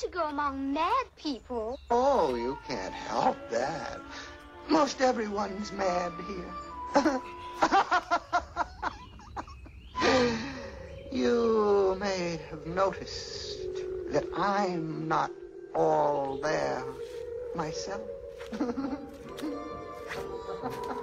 to go among mad people. Oh, you can't help that. Most everyone's mad here. you may have noticed that I'm not all there myself.